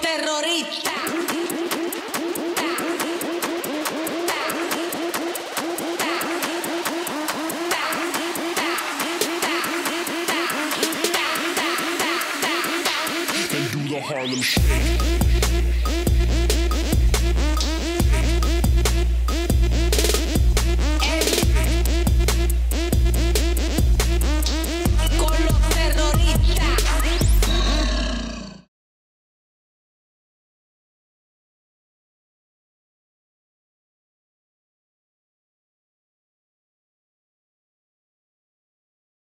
terrorista. do the Harlem Shake.